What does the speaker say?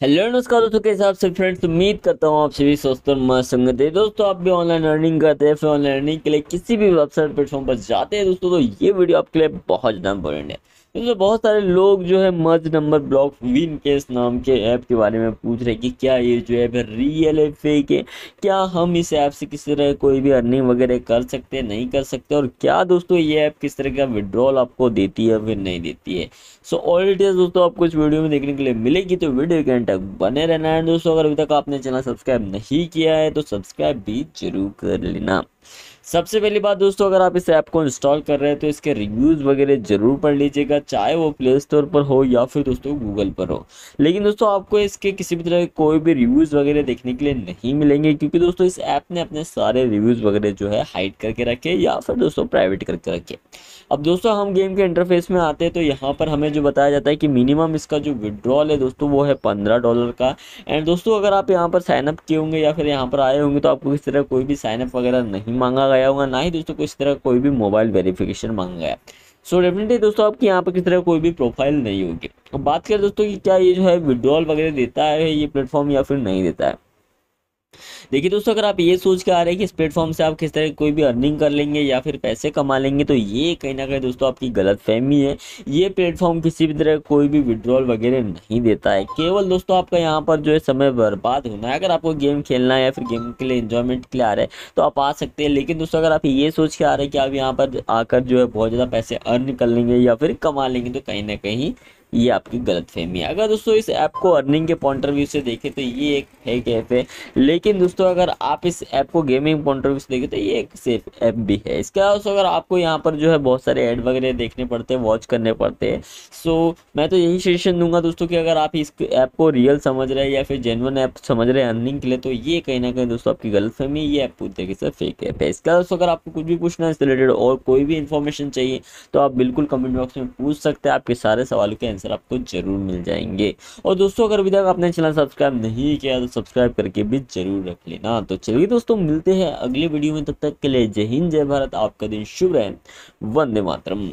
Hello, नमस्कार दोस्तों के हिसाब से फ्रेंड्स उम्मीद करता हूँ आप सभी स्वस्थ और मस्त संगत है दोस्तों, आप भी ऑनलाइन अर्निंग करते हैं, फिर ऑनलाइन अर्निंग के लिए किसी भी वेबसाइट प्लेटफॉर्म पर जाते हैं दोस्तों तो ये वीडियो आपके लिए बहुत ज़्यादा इंपॉर्टेंट है। दोस्तों बहुत सारे लोग जो है merge number block win case नाम के ऐप के बारे में पूछ रहे हैं कि क्या ये जो ऐप है रियल है फेक है? क्या हम इस ऐप से किस तरह कोई भी अर्निंग वगैरह कर सकते हैं, नहीं कर सकते? और क्या दोस्तों ये ऐप किस तरह का विड्रॉल आपको देती है फिर नहीं देती है? सो ऑल डिटेल्स दोस्तों आपको इस वीडियो में देखने के लिए मिलेगी तो वीडियो के एंड तक बने रहना है। दोस्तों, अगर अभी तक आपने चैनल सब्सक्राइब नहीं किया है तो सब्सक्राइब भी ज़रूर कर लेना। सबसे पहली बात दोस्तों, अगर आप इस ऐप को इंस्टॉल कर रहे हैं तो इसके रिव्यूज़ वगैरह ज़रूर पढ़ लीजिएगा, चाहे वो प्ले स्टोर पर हो या फिर दोस्तों गूगल पर हो। लेकिन दोस्तों, आपको इसके किसी भी तरह के कोई भी रिव्यूज़ वगैरह देखने के लिए नहीं मिलेंगे, क्योंकि दोस्तों, इस ऐप ने अपने सारे रिव्यूज़ वगैरह जो है हाइड करके रखे या फिर दोस्तों प्राइवेट करके रखे। अब दोस्तों, हम गेम के इंटरफेस में आते हैं तो यहाँ पर हमें जो बताया जाता है कि मिनिमम इसका जो विड्रॉल है दोस्तों, वो है पंद्रह डॉलर का। एंड दोस्तों, अगर आप यहाँ पर साइनअप किए होंगे या फिर यहाँ पर आए होंगे तो आपको किस तरह कोई भी साइनअप वगैरह नहीं मांगा गया। होगा ना ही दोस्तों किस तरह कोई भी मोबाइल वेरिफिकेशन मांगा गया। सो डेफिनेटली दोस्तों आपकी यहाँ पर किस तरह कोई भी प्रोफ़ाइल नहीं होगी। अब बात करें दोस्तों कि क्या ये जो है विड्रॉल वगैरह देता है ये प्लेटफॉर्म या फिर नहीं देता है? देखिए दोस्तों, अगर आप ये सोच के आ रहे हैं कि इस प्लेटफॉर्म से आप किस तरह कोई भी अर्निंग कर लेंगे या फिर पैसे कमा लेंगे तो ये कहीं ना कहीं दोस्तों आपकी गलत फहमी है। ये प्लेटफॉर्म किसी भी तरह कोई भी विड्रॉल वगैरह नहीं देता है। केवल दोस्तों आपका यहाँ पर जो है समय बर्बाद होना है। अगर आपको गेम खेलना है या फिर गेम के लिए इन्जॉयमेंट के लिए आ रहे हैं तो आप आ सकते हैं। लेकिन दोस्तों, अगर आप ये सोच के आ रहे हैं कि आप यहाँ पर आकर जो है बहुत ज़्यादा पैसे अर्न कर लेंगे या फिर कमा लेंगे तो कहीं ना कहीं ये आपकी गलत फहमी है। अगर दोस्तों इस ऐप को अर्निंग के पॉइंट ऑफ़ व्यू से देखें तो ये एक फेक ऐप है। लेकिन दोस्तों अगर आप इस ऐप को गेमिंग पॉइंट ऑफ़ व्यू से देखें तो ये एक सेफ़ ऐप भी है। इसके अलावा दोस्तों अगर आपको यहाँ पर जो है बहुत सारे ऐड वगैरह देखने पड़ते हैं वॉच करने पड़ते हैं सो मैं तो यही सजेशन दूँगा दोस्तों कि अगर आप इस ऐप को रियल समझ रहे हैं या फिर जेनवन ऐप समझ रहे हैं अर्निंग के लिए तो ये कहीं ना कहीं दोस्तों आपकी गलत फहमी ये ऐप पूरी तरीके से फेक ऐप है। इसके अलावा दोस्तों अगर आपको कुछ भी पूछना है, इससे रिलेटेड और कोई भी इन्फॉर्मेशन चाहिए तो आप बिल्कुल कमेंट बॉक्स में पूछ सकते हैं। आपके सारे सवालों के आंसर आपको ज़रूर मिल जाएँगे। और दोस्तों, अगर अभी तक आपने चैनल सब्सक्राइब नहीं किया तो सब्सक्राइब करके भी ज़रूर रख लेना। तो चलिए दोस्तों, मिलते हैं अगले वीडियो में, तब तक के लिए जय हिंद, जय भारत, आपका दिन शुभ रहे। वंदे मातरम।